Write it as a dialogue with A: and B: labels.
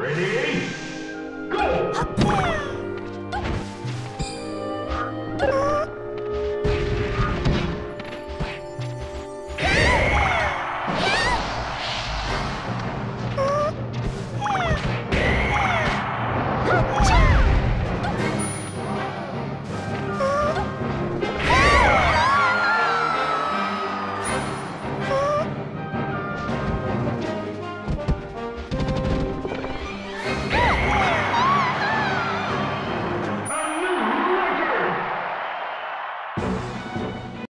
A: Ready?